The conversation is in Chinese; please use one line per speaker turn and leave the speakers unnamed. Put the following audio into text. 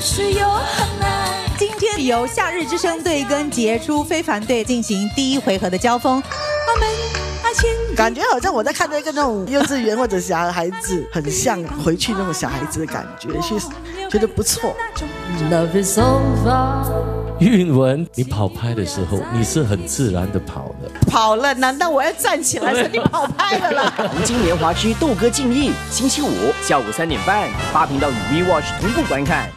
是又很难。
今天由夏日之声队跟杰出非凡队进行第一回合的交锋。我们阿
感觉好像我在看着一个那种幼稚园或者小孩子，很像回去那种小孩子的感觉，其实觉得不错。
Love is over。
韵文，你跑拍的时候，你是很自然的跑的。
跑了，难道我要站起来说你跑拍了啦？
黄金年华之斗歌竞艺，星期五下午三点半，八频道与 V Watch 同步观看。